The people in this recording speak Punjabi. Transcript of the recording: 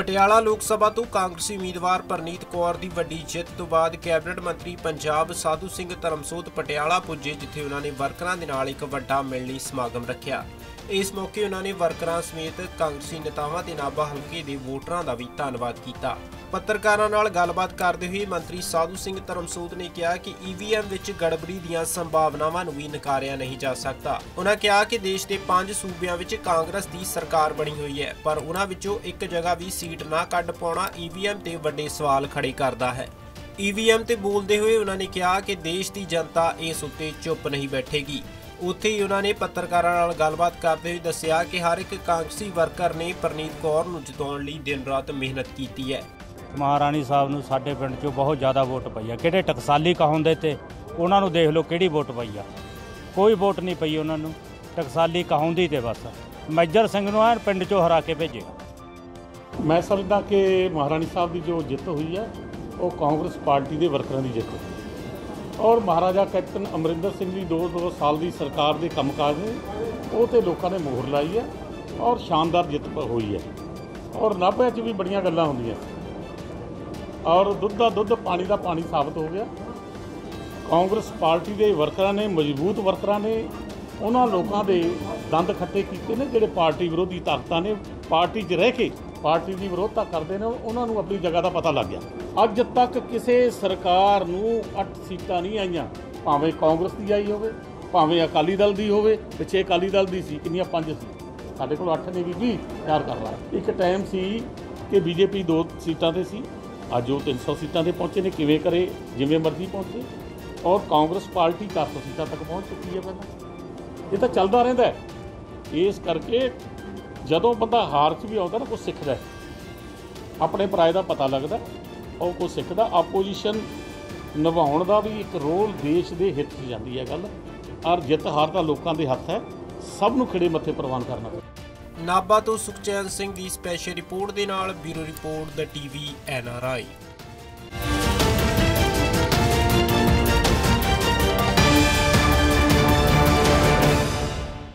ਪਟਿਆਲਾ ਲੋਕ ਸਭਾ ਤੋਂ ਕਾਂਗਰਸੀ ਉਮੀਦਵਾਰ ਪਰਨੀਤ ਕੌਰ ਦੀ ਵੱਡੀ ਜਿੱਤ ਤੋਂ ਬਾਅਦ ਕੈਬਨਿਟ ਮੰਤਰੀ ਪੰਜਾਬ ਸਾਧੂ ਸਿੰਘ ਧਰਮਸੋਤ ਪਟਿਆਲਾ ਪੁੱਜੇ, ਜਿੱਥੇ ਉਹਨਾਂ ਨੇ ਵਰਕਰਾਂ ਦੇ ਨਾਲ ਇੱਕ ਵੱਡਾ ਮਿਲਣੀ ਸਮਾਗਮ ਰੱਖਿਆ। ਇਸ ਮੌਕੇ ਉਹਨਾਂ ਨੇ ਵਰਕਰਾਂ ਸਮੇਤ ਕਾਂਗਰਸੀ ਨੇਤਾਵਾਂ ਤੇ ਨਾਭਾ ਹਲਕੇ ਦੇ ਵੋਟਰਾਂ ਦਾ ਵੀ ਧੰਨਵਾਦ ਕੀਤਾ। ਪੱਤਰਕਾਰਾਂ ਨਾਲ ਗੱਲਬਾਤ ਕਰਦੇ ਹੋਏ ਮੰਤਰੀ ਸਾਧੂ ਸਿੰਘ ਧਰਮਸੋਤ ਨੇ ਕਿਹਾ ਕਿ ਈਵੀਐਮ ਵਿੱਚ ਗੜਬੜੀ ਦੀਆਂ ਸੰਭਾਵਨਾਵਾਂ ਨੂੰ ਵੀ ਨਕਾਰਿਆ ਨਹੀਂ ਜਾ ਸਕਦਾ। ਉਹਨਾਂ ਕਿਹਾ ਕਿ ਦੇਸ਼ ਦੇ ਪੰਜ ਸੂਬਿਆਂ ਵਿੱਚ ਕਾਂਗਰਸ ਦੀ ਸਰਕਾਰ ਬਣੀ ਹੋਈ ਹੈ, ਪਰ ਉਹਨਾਂ ਵਿੱਚੋਂ ਇੱਕ ਜਗ੍ਹਾ ਵੀ ਸੀਟ ਨਾ ਕੱਢ ਪਾਉਣਾ ਈਵੀਐਮ ਤੇ ਵੱਡੇ ਸਵਾਲ ਖੜੇ ਕਰਦਾ ਹੈ। ਈਵੀਐਮ ਤੇ ਬੋਲਦੇ ਹੋਏ ਉਹਨਾਂ ਨੇ ਕਿਹਾ ਕਿ ਦੇਸ਼ ਦੀ ਜਨਤਾ ਇਸ ਉੱਤੇ ਚੁੱਪ ਨਹੀਂ ਬੈਠੇਗੀ। ਉੱਥੇ ਹੀ ਉਹਨਾਂ ਨੇ ਪੱਤਰਕਾਰਾਂ ਨਾਲ ਗੱਲਬਾਤ ਕਰਦੇ ਹੋਏ ਦੱਸਿਆ ਕਿ ਹਰ ਇੱਕ ਕਾਂਗਰਸੀ ਵਰਕਰ ਨੇ ਪ੍ਰਨੀਤ ਕੌਰ ਨੂੰ ਜਿਤਾਉਣ ਲਈ ਦਿਨ ਰਾਤ ਮਿਹਨਤ ਕੀਤੀ ਹੈ। ਮਹਾਰਾਣੀ ਸਾਹਿਬ ਨੂੰ ਸਾਡੇ ਪਿੰਡ 'ਚੋਂ ਬਹੁਤ ਜ਼ਿਆਦਾ ਵੋਟ ਪਈ ਆ। ਕਿਹੜੇ ਟਕਸਾਲੀ ਕਹਾਉਂਦੇ ਤੇ ਉਹਨਾਂ ਨੂੰ ਦੇਖ ਲਓ ਕਿਹੜੀ ਵੋਟ ਪਈ ਆ। ਕੋਈ ਵੋਟ ਨਹੀਂ ਪਈ ਉਹਨਾਂ ਨੂੰ, ਟਕਸਾਲੀ ਕਹਾਉਂਦੀ ਤੇ ਬਸ। ਮੈਜਰ ਸਿੰਘ ਨੂੰ ਐਨ ਪਿੰਡ 'ਚੋਂ ਹਰਾ ਕੇ ਭੇਜੇਗਾ ਮੈਂ ਸਮਝਦਾ ਕਿ ਮਹਾਰਾਣੀ ਸਾਹਿਬ ਦੀ ਜੋ ਜਿੱਤ ਹੋਈ ਹੈ ਉਹ ਕਾਂਗਰਸ ਪਾਰਟੀ ਦੇ ਵਰਕਰਾਂ ਦੀ ਜਿੱਤ ਹੈ ਔਰ ਮਹਾਰਾਜਾ ਕੈਪਟਨ ਅਮਰਿੰਦਰ ਸਿੰਘ ਦੀ 2-2 ਸਾਲ ਦੀ ਸਰਕਾਰ ਦੇ ਕੰਮਕਾਜ ਨੇ, ਉਹ ਤੇ ਲੋਕਾਂ ਨੇ ਮੋਹਰ ਲਾਈ ਹੈ ਔਰ ਸ਼ਾਨਦਾਰ ਜਿੱਤ ਹੋਈ ਹੈ ਔਰ ਨਾਭੇ 'ਚ ਵੀ ਬੜੀਆਂ ਗੱਲਾਂ ਹੁੰਦੀਆਂ। ਔਰ ਦੁੱਧ ਦਾ ਦੁੱਧ, ਪਾਣੀ ਦਾ ਪਾਣੀ ਸਾਬਤ ਹੋ ਗਿਆ। ਕਾਂਗਰਸ ਪਾਰਟੀ ਦੇ ਵਰਕਰਾਂ ਨੇ, ਮਜ਼ਬੂਤ ਵਰਕਰਾਂ ਨੇ, ਉਹਨਾਂ ਲੋਕਾਂ ਦੇ ਦੰਦ ਖੱਟੇ ਕੀਤੇ ਨੇ, ਜਿਹੜੇ ਪਾਰਟੀ ਵਿਰੋਧੀ ਤਾਕਤਾਂ ਨੇ, ਪਾਰਟੀ 'ਚ ਰਹਿ ਕੇ ਪਾਰਟੀ ਦੀ ਵਿਰੋਧਤਾ ਕਰਦੇ ਨੇ, ਉਹਨਾਂ ਨੂੰ ਆਪਣੀ ਜਗ੍ਹਾ ਦਾ ਪਤਾ ਲੱਗ ਗਿਆ। ਅੱਜ ਤੱਕ ਕਿਸੇ ਸਰਕਾਰ ਨੂੰ 8 ਸੀਟਾਂ ਨਹੀਂ ਆਈਆਂ। ਭਾਵੇਂ ਕਾਂਗਰਸ ਦੀ ਆਈ ਹੋਵੇ, ਭਾਵੇਂ ਅਕਾਲੀ ਦਲ ਦੀ ਹੋਵੇ, ਪਿੱਛੇ ਅਕਾਲੀ ਦਲ ਦੀ ਸੀ, ਕਿੰਨੀਆਂ ਪੰਜ ਸੀ। ਸਾਡੇ ਕੋਲ 8 ਨੇ ਵੀ ਵੀ ਤਿਆਰ ਕਰ ਲਾ। ਇੱਕ ਟਾਈਮ ਸੀ ਕਿ ਬੀਜੇਪੀ ਦੋ ਸੀਟਾਂ ਤੇ ਸੀ ਅੱਜ ਉਹ 300 ਸੀਟਾਂ ਤੇ ਪਹੁੰਚੇ ਨੇ, ਕਿਵੇਂ ਕਰੇ, ਜਿਵੇਂ ਮਰਜ਼ੀ ਪਹੁੰਚੇ। ਔਰ ਕਾਂਗਰਸ ਪਾਰਟੀ 400 ਸੀਟਾਂ ਤੱਕ ਪਹੁੰਚ ਚੁੱਕੀ ਹੈ ਪਹਿਲਾਂ। ਇਹ ਤਾਂ ਚੱਲਦਾ ਰਹਿੰਦਾ ਹੈ। ਇਸ ਕਰਕੇ ਜਦੋਂ ਬੰਦਾ ਹਾਰ 'ਚ ਵੀ ਆਉਂਦਾ ਨਾ ਕੁਝ ਸਿੱਖਦਾ ਹੈ। ਆਪਣੇ ਪਰਾਏ ਦਾ ਪਤਾ ਲੱਗਦਾ ਉਹ ਕੁਝ ਸਿੱਖਦਾ ਆਪੋਜੀਸ਼ਨ ਨਿਭਾਉਣ ਦਾ ਵੀ ਇੱਕ ਰੋਲ ਦੇਸ਼ ਦੇ ਹਿੱਤ 'ਚ ਜਾਂਦੀ ਹੈ ਗੱਲ। ਔਰ ਜਿੱਤ ਹਾਰ ਤਾਂ ਲੋਕਾਂ ਦੇ ਹੱਥ ਹੈ। ਸਭ ਨੂੰ ਖਿੜੇ ਮੱਥੇ ਪ੍ਰਵਾਨ ਕਰਨਾ ਪੈਂਦਾ ਨਾਭਾ ਤੋਂ ਸੁਖਚੈਨ ਸਿੰਘ ਦੀ ਸਪੈਸ਼ਲ ਰਿਪੋਰਟ ਦੇ ਨਾਲ ਬਿਊਰੋ ਰਿਪੋਰਟ ਦਾ ਟੀਵੀ ਐਨਆਰਆਈ